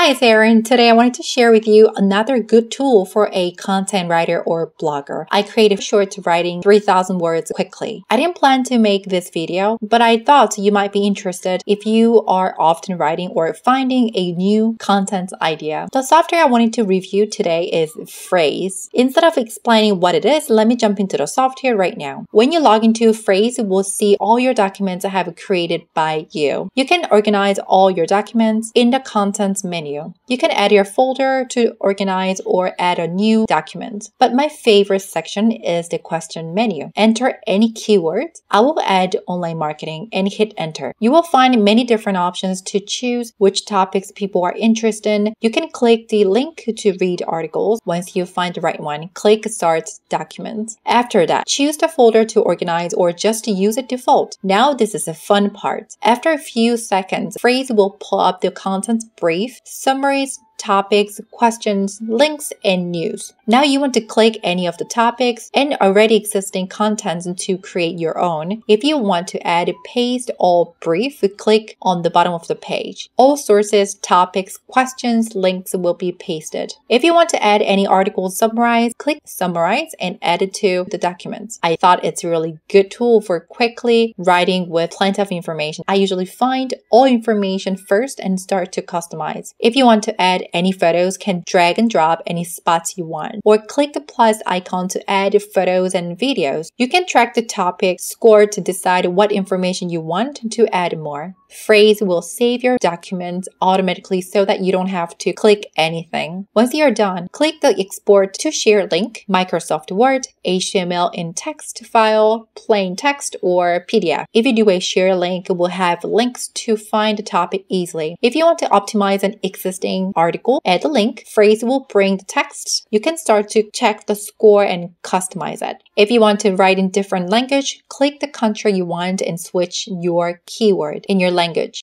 Hi, it's Erin. Today I wanted to share with you another good tool for a content writer or blogger. I created short writing 3000 words quickly. I didn't plan to make this video, but I thought you might be interested if you are often writing or finding a new content idea. The software I wanted to review today is Frase. Instead of explaining what it is, let me jump into the software right now. When you log into Frase, you will see all your documents I have created by you. You can organize all your documents in the contents menu menu. You can add your folder to organize or add a new document. But my favorite section is the question menu. Enter any keyword. I will add online marketing and hit enter. You will find many different options to choose which topics people are interested in. You can click the link to read articles. Once you find the right one, click start document. After that, choose the folder to organize or just use it default. Now this is the fun part. After a few seconds, Frase will pull up the content brief summaries topics, questions, links, and news. Now you want to click any of the topics and already existing contents to create your own. If you want to add paste or brief, click on the bottom of the page. All sources, topics, questions, links will be pasted. If you want to add any articles summarize, click summarize and add it to the documents. I thought it's a really good tool for quickly writing with plenty of information. I usually find all information first and start to customize. If you want to add any photos can drag and drop any spots you want, or click the plus icon to add photos and videos. You can track the topic score to decide what information you want to add more. Frase will save your document automatically so that you don't have to click anything. Once you're done, click the export to share link, Microsoft Word, HTML in text file, plain text, or PDF. If you do a share link, it will have links to find the topic easily. If you want to optimize an existing article, add the link. Frase will bring the text. You can start to check the score and customize it. If you want to write in different language, click the country you want and switch your keyword in your language.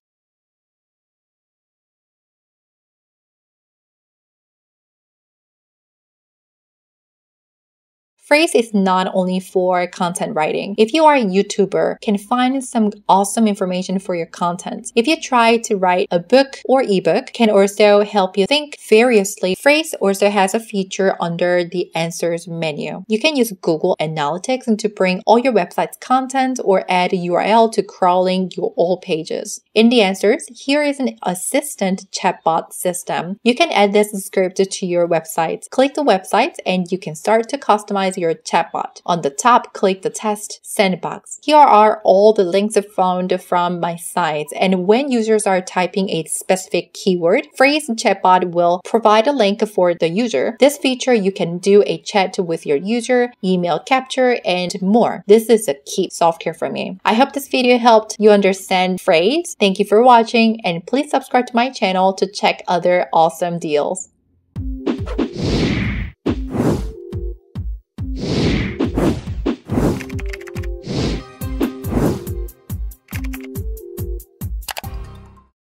Frase is not only for content writing. If you are a YouTuber, can find some awesome information for your content. If you try to write a book or ebook, can also help you think variously. Frase also has a feature under the answers menu. You can use Google Analytics to bring all your website's content or add a URL to crawling your all pages. In the answers, here is an assistant chatbot system. You can add this script to your website. Click the website and you can start to customize your chatbot. On the top, click the test sandbox. Here are all the links found from my site. And when users are typing a specific keyword, Frase chatbot will provide a link for the user. This feature, you can do a chat with your user, email capture, and more. This is a key software for me. I hope this video helped you understand Frase. Thank you for watching and please subscribe to my channel to check other awesome deals.